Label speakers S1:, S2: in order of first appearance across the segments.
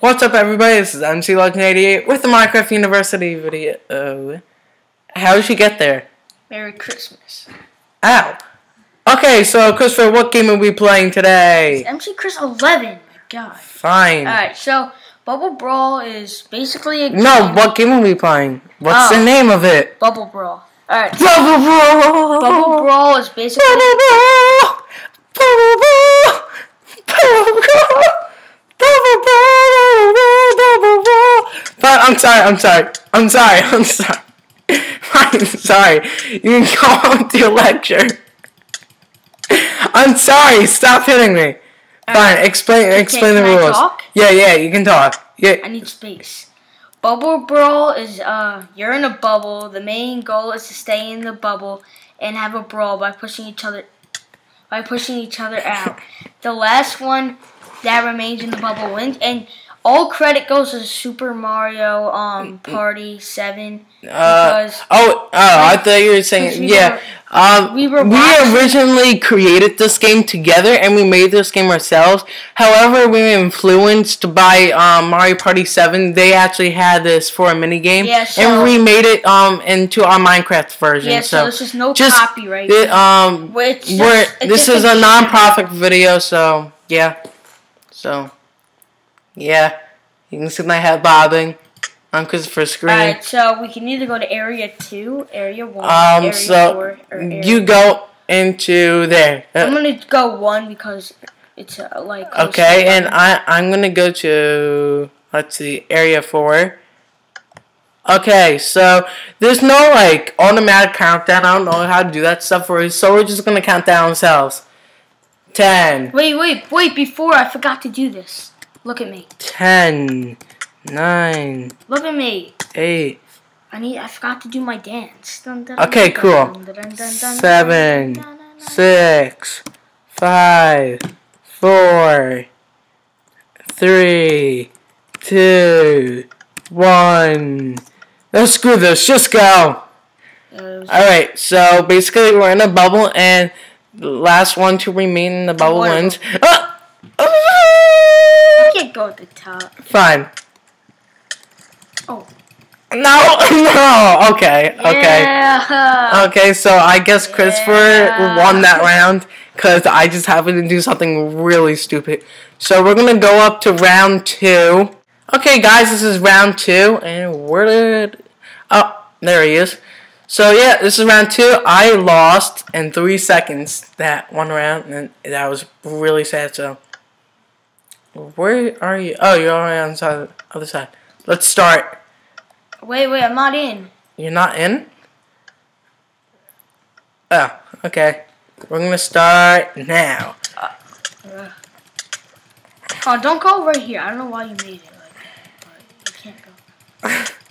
S1: What's up, everybody? This is MC Legend 88 with the Minecraft University video. How did you get there?
S2: Merry Christmas.
S1: Ow. Okay, so Christopher, what game are we playing today?
S2: MC Chris 11. My God.
S1: Fine.
S2: Alright, so Bubble Brawl is basically a
S1: No,
S2: game-
S1: what game are we playing? What's
S2: Oh.
S1: the name of it?
S2: Bubble Brawl. Alright,
S1: Bubble Brawl.
S2: Bubble Brawl is basically
S1: Bubble Brawl. Bubble Brawl. Bubble Brawl. Bubble Brawl. But I'm sorry. I'm sorry. I'm sorry. I'm sorry. I'm sorry. You can go on your lecture. I'm sorry. Stop hitting me. Fine. Explain. Explain the rules.
S2: talk?
S1: Yeah. Yeah. You can talk. Yeah.
S2: I need space. Bubble Brawl is uh you're in a bubble. The main goal is to stay in the bubble and have a brawl by pushing each other by pushing each other out. the last one that remains in the bubble wins and all credit goes to Super Mario um Party 7
S1: Uh, oh, oh, I thought you were saying,
S2: we
S1: yeah.
S2: were-
S1: um,
S2: we were
S1: we originally created this game together, and we made this game ourselves. However, we were influenced by um, Mario Party Seven. They actually had this for a mini game,
S2: Yeah, so-
S1: and we made it um into our Minecraft version.
S2: yeah, so,
S1: so
S2: this is no
S1: just
S2: copyright.
S1: it, um,
S2: Which just
S1: we're this is a non-profit video, so yeah, so yeah, you can see my head bobbing on Christopher's screen.
S2: Alright, so we can either go to area two, area one,
S1: Um,
S2: area
S1: so
S2: four, or area
S1: you go into there.
S2: I'm
S1: Uh,
S2: gonna go one because it's uh, like
S1: okay, and. I I'm gonna go to let's see, area four. Okay, so there's no like automatic countdown. I don't know how to do that stuff for us, so we're just gonna count down ourselves. Ten,
S2: wait, wait, wait! Before I forgot to do this. Look at me.
S1: ten, nine,
S2: Look at me.
S1: eight,
S2: I need. I forgot to do my dance. Dun, dun,
S1: Okay,
S2: dun,
S1: cool. Seven, six, five, four, three, two, one. No, screw this. Just go.
S2: Uh,
S1: Alright, so basically we're in a bubble and the last one to remain in the bubble wins. Ah!
S2: I
S1: Ah!
S2: can't go at the top.
S1: Fine.
S2: Oh.
S1: No, no. Okay, okay.
S2: Yeah.
S1: Okay, so I guess Christopher
S2: Yeah.
S1: won that round because I just happened to do something really stupid. So we're gonna go up to round two. Okay, guys, this is round two, and where did? Oh, there he is. So yeah, this is round two. I lost in three seconds that one round, and that was really sad. So, where are you? Oh, you're already on the side, other side. Let's start.
S2: Wait, wait! I'm not in.
S1: You're not in? Oh, okay. We're gonna start now.
S2: Uh, oh, don't go right here. I don't know why you made it like that, but you can't go.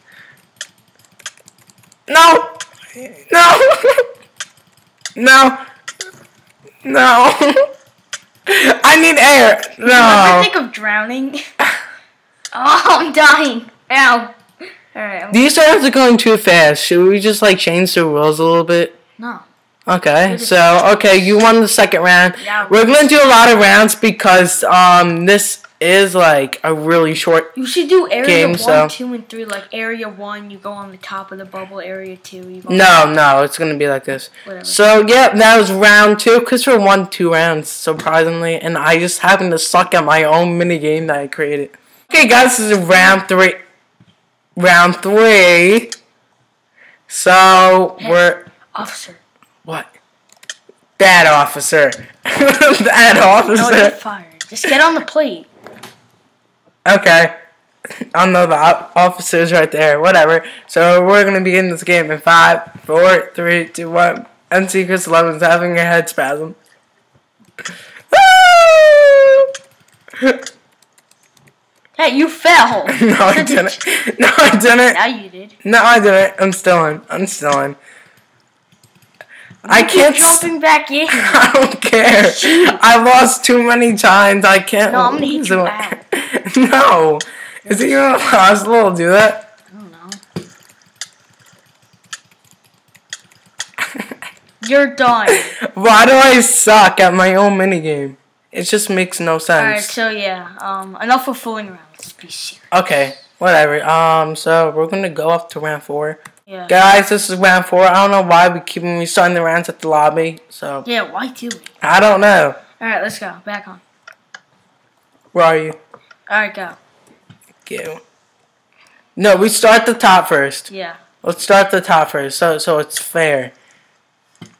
S1: No! No! no! No! I need air! No!
S2: think of drowning? oh, I'm dying. Ow. Alright,
S1: These times are going too fast. Should we just like change the rules a little bit?
S2: no.
S1: Okay, so okay, you won the second round.
S2: Yeah.
S1: We're gonna do a lot of rounds because um this is like a really short
S2: You should do area
S1: Game,
S2: one,
S1: so-
S2: two, and three. Like area one, you go on the top of the bubble. Area two, you go.
S1: No, no, it's gonna be like this.
S2: Whatever.
S1: So yeah, that was round two. Christopher won two rounds, surprisingly, and I just happened to suck at my own mini game that I created. Okay, guys, this is round three. Round three. So we're
S2: Officer.
S1: what? Bad officer. Bad
S2: No, you're
S1: officer.
S2: fired. Just get on the plate.
S1: Okay. I know the op- officer's right there. Whatever. So we're gonna begin this game in five, four, three, two, one. MC Chris Eleven's having a head spasm.
S2: Hey, you fell.
S1: no, I didn't. No, I didn't.
S2: now you did.
S1: No, I didn't. I'm still in. I'm still in. I
S2: You keep
S1: can't.
S2: jumping back in.
S1: I don't care. I lost too many times. I can't.
S2: No, I'm gonna hit you back.
S1: no. Is it even possible to do that?
S2: I don't know. You're done.
S1: Why do I suck at my own minigame? It just makes no sense.
S2: Alright, so yeah, um, enough of fooling around. Let's be serious.
S1: Okay, whatever. Um, so we're gonna go up to round four.
S2: Yeah.
S1: Guys, this is round four. I don't know why we keep restarting the rounds at the lobby. So
S2: Yeah, why do we?
S1: I don't know.
S2: Alright, let's go. Back on.
S1: Where are you?
S2: Alright, go.
S1: Go. No, we start the top first.
S2: Yeah.
S1: Let's start the top first, so so it's fair.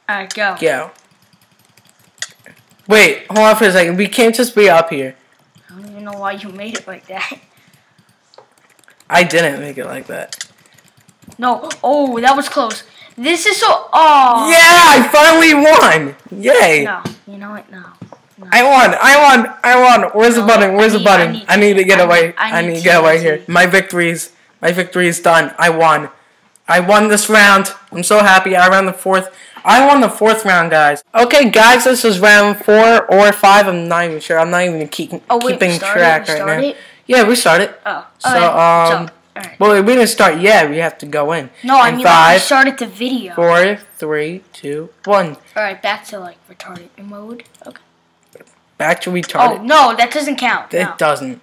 S2: Alright, go.
S1: Go. Wait, hold on for a second. We can't just be up here.
S2: I don't even know why you made it like that.
S1: I didn't make it like that.
S2: No. Oh, that was close. This is so. Oh.
S1: Yeah, I finally won! Yay!
S2: No. You know what? No.
S1: I won! I won! I won! Where's the button? Where's
S2: I
S1: the
S2: need- I
S1: button?
S2: need-
S1: I need to get
S2: I
S1: away.
S2: need- I
S1: I
S2: need
S1: to get away here. My victory's my victory is done. I won. I won this round. I'm so happy. I ran the fourth. I won the fourth round, guys. Okay, guys, this is round four or five. I'm not even sure. I'm not even keep,
S2: Oh, wait,
S1: keeping track
S2: We
S1: right
S2: started?
S1: now. Yeah, we started.
S2: Oh.
S1: So,
S2: okay.
S1: um,
S2: So, alright.
S1: Well, we didn't start yet. We have to go in.
S2: No, I
S1: In
S2: mean, like, we started the video.
S1: four, three, two, one.
S2: Alright, back to, like, retarded mode. Okay.
S1: Back to
S2: Oh, no, that doesn't count.
S1: It
S2: No.
S1: doesn't.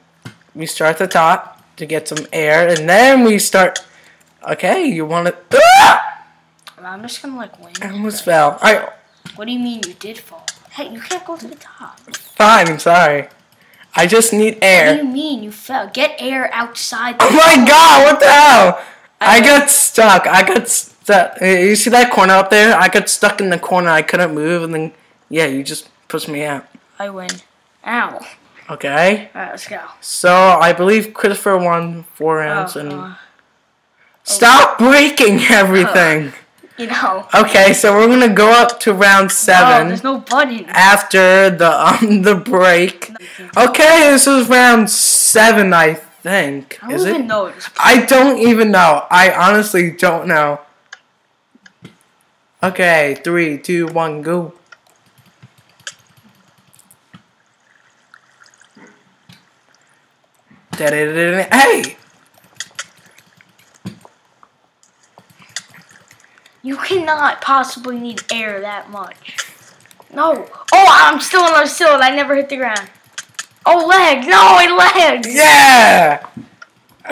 S1: We start at the top to get some air, and then we start. Okay, you want to? Ah!
S2: I'm just gonna, like, win.
S1: I almost fell. I
S2: What do you mean you did fall? Hey, you can't go to the top.
S1: fine. I'm sorry. I just need air.
S2: What do you mean you fell? Get air outside the
S1: Oh my god! What the hell? I
S2: I-
S1: got stuck. I got stuck. You see that corner up there? I got stuck in the corner. I couldn't move, and then yeah, you just pushed me out.
S2: I win. Ow.
S1: Okay.
S2: Alright, let's go.
S1: So I believe Christopher won four rounds,
S2: Oh,
S1: and
S2: uh,
S1: stop breaking everything.
S2: you know.
S1: Okay, so we're gonna go up to round
S2: Oh,
S1: seven
S2: there's no button.
S1: after the um the break. Okay, this is round seven, I think.
S2: I don't
S1: Is
S2: even
S1: it?
S2: know.
S1: I don't even know. I honestly don't know. Okay, three, two, one, go. Da-da-da-da-da. Hey!
S2: You cannot possibly need air that much. No. Oh, I'm still on the still. I never hit the ground. Oh, legs. No, I legs.
S1: Yeah!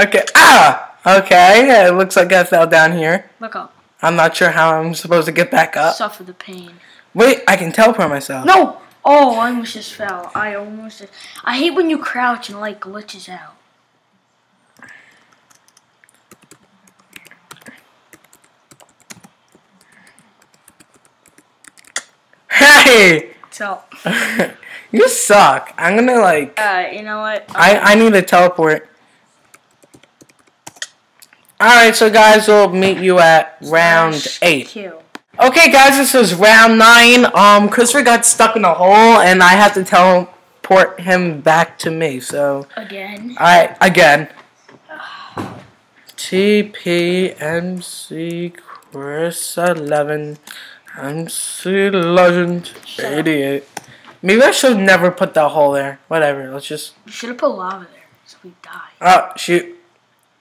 S1: Okay, ah! Okay, it looks like I fell down here.
S2: Look up.
S1: I'm not sure how I'm supposed to get back up.
S2: Suffer the pain.
S1: Wait, I can teleport myself.
S2: No. Oh, I almost just fell. I almost. Just, I hate when you crouch and like glitches out.
S1: Hey!
S2: So,
S1: you suck. I'm gonna like.
S2: uh, you know what?
S1: I I need to teleport. Alright, so guys, we'll meet you at round eight.
S2: Q.
S1: Okay, guys, this is round nine. Um, Christopher got stuck in a hole, and I have to teleport him back to me. So,
S2: Again.
S1: alright, again. TPMC Chris 11 MC Legend 88. Maybe I should never put that hole there. Whatever, let's just.
S2: You should have put lava there, so we die.
S1: Oh, shoot.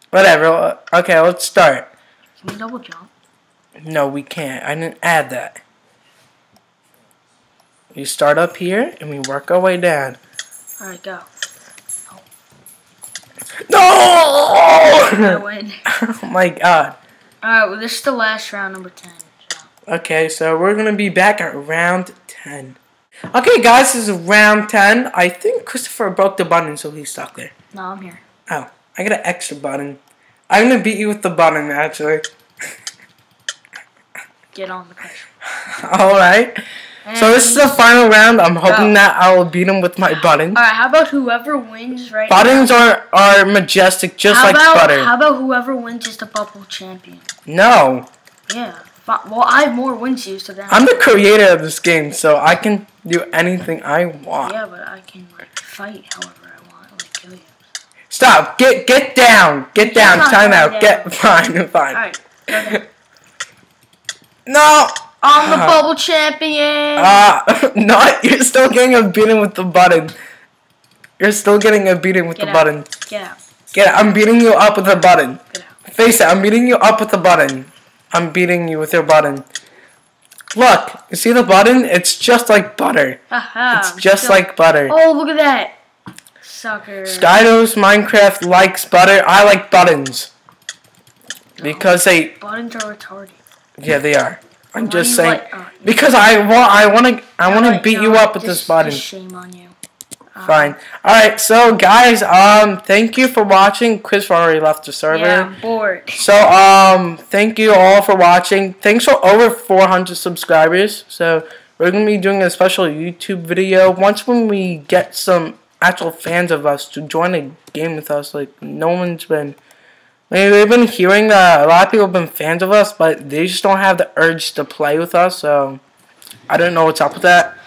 S1: Whatever. Uh, okay, let's start.
S2: Can we double jump?
S1: No, we can't. I didn't add that. We start up here and we work our way down.
S2: Alright, go.
S1: No!
S2: I win.
S1: oh my god.
S2: Alright, well, this is the last round, number 10.
S1: Okay, so we're gonna be back at round 10. Okay, guys, this is round 10. I think Christopher broke the button, so he's stuck there.
S2: No, I'm here.
S1: Oh, I got an extra button. I'm gonna beat you with the button, actually.
S2: Get on the pressure.
S1: Alright. So this is the final round. I'm hoping that I will beat him with my button.
S2: Alright, how about whoever wins right
S1: Buttons are, are majestic, just
S2: how
S1: like
S2: about,
S1: butter.
S2: How about whoever wins is the bubble champion?
S1: no.
S2: Yeah. Well, I have more wins you, so then.
S1: I'm the creator of this game, so I can do anything I want.
S2: Yeah, but I can like fight however I want, like kill you.
S1: Stop! Get get down! Get down! Time out!
S2: down.
S1: Get fine, fine.
S2: Alright. okay.
S1: No!
S2: I'm the
S1: Uh,
S2: bubble champion.
S1: Uh not you're still getting a beating with the button. You're still getting a beating with
S2: Get
S1: the
S2: out.
S1: button.
S2: Get out.
S1: Get it, I'm beating you up with a button.
S2: Get out.
S1: Face it, I'm beating you up with the button. I'm beating you with your button. Look, you see the button? It's just like butter.
S2: Haha.
S1: It's just
S2: still-
S1: like butter.
S2: Oh, look at that. sucker.
S1: Skydos Minecraft likes butter. I like buttons. Because they,
S2: Buttons are retarded.
S1: yeah, they are. I'm
S2: Why
S1: just saying.
S2: like- uh,
S1: Because I want, I want to, I want to beat
S2: no,
S1: you up with this button.
S2: shame on you. Uh,
S1: Fine. All right. So guys, um, thank you for watching. Chris already left the server.
S2: Yeah, I'm bored.
S1: So um, thank you all for watching. Thanks for over 400 subscribers. So we're gonna be doing a special YouTube video once when we get some actual fans of us to join a game with us. Like no one's been. I mean, we've been hearing that a lot of people have been fans of us, but they just don't have the urge to play with us. So I don't know what's up with that.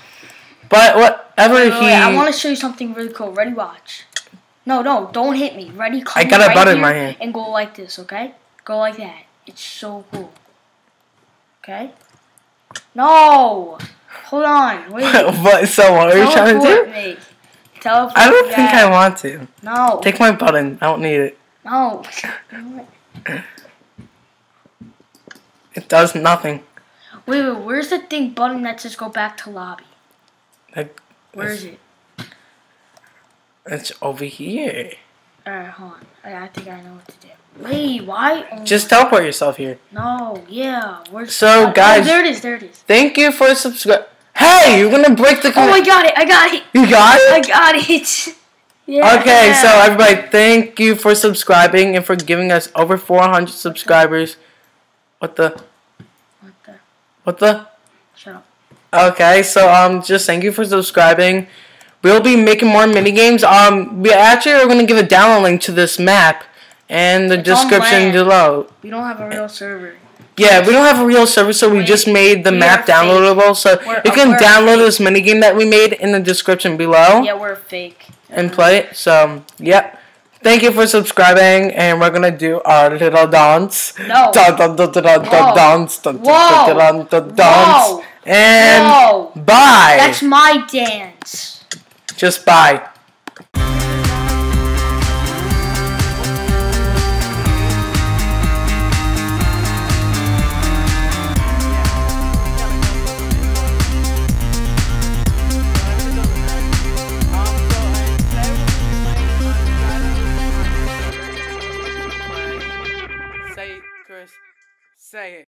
S1: But whatever
S2: Wait,
S1: he.
S2: wait, I want to show you something really cool. Ready? Watch. No, no, don't hit me. Ready? Come
S1: I got a
S2: right
S1: butter in my hand.
S2: And go like this, okay? Go like that. It's so cool. Okay? No! Hold on. Wait.
S1: what? So what are you trying to do?
S2: me. Teleport
S1: I don't think. I want to.
S2: No.
S1: Take my button. I don't need it.
S2: no. You know what?
S1: It does nothing.
S2: Wait, wait, where's the thing button that says go back to lobby?
S1: Like,
S2: Where is it?
S1: It's over here.
S2: Alright, hold on. I, I think I know what to do. Wait, why? Oh,
S1: Just teleport yourself here.
S2: No, yeah. Where's
S1: So,
S2: oh,
S1: guys-
S2: there it is, there it is.
S1: Thank you for subscribe. Hey, you're gonna break the.
S2: Oh, I got it, I got it.
S1: You got it!
S2: I got it. Yeah.
S1: Okay, so everybody, thank you for subscribing and for giving us over 400 subscribers. What the?
S2: What the?
S1: What the?
S2: Shut up.
S1: Okay, so um, just thank you for subscribing. We'll be making more mini games. Um, we actually are gonna give a download link to this map and the
S2: It's
S1: description below.
S2: We don't have a real server.
S1: Yeah, we don't have a real server, so we
S2: Wait,
S1: just made the map downloadable. So
S2: We're-
S1: you can download this minigame that we made in the description below
S2: Yeah, we're fake.
S1: and play it. So, yep. Thank you for subscribing, and we're gonna do our little dance.
S2: No.
S1: Dun, dun, dun, dun, dun, dun. Dun, dun, dun, dun, dun, dance.
S2: Whoa.
S1: And
S2: Whoa.
S1: bye.
S2: That's my dance.
S1: Just bye.